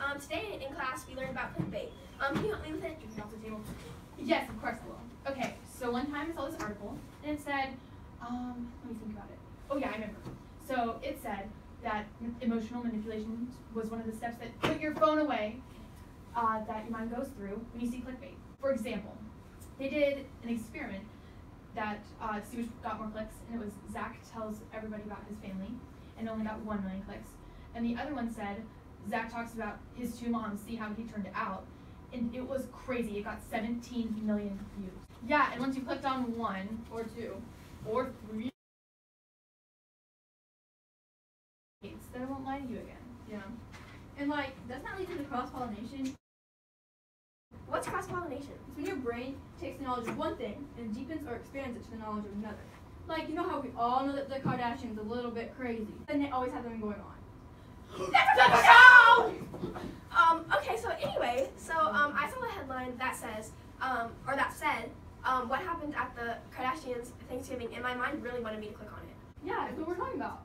Um, today in class we learned about clickbait. Um, can you help me with it? You can the table. Yes, of course I will. Okay, so one time I saw this article and it said, um, let me think about it. Oh yeah, I remember. So it said that emotional manipulation was one of the steps that put your phone away uh, that your mind goes through when you see clickbait. For example, they did an experiment that uh, see which got more clicks, and it was Zach tells everybody about his family, and only got one million clicks. And the other one said Zach talks about his two moms, see how he turned out, and it was crazy. It got 17 million views. Yeah, and once you clicked on one or two or three, then it won't lie to you again. Yeah. And like, doesn't that lead to the cross pollination? What's cross pollination? It's when your brain takes the knowledge of one thing and deepens or expands it to the knowledge of another. Like, you know how we all know that the Kardashians are a little bit crazy, and they always have something going on. Um, okay, so anyway, so um, I saw a headline that says, um, or that said, um, what happened at the Kardashians Thanksgiving, and my mind really wanted me to click on it. Yeah, that's what we're talking about.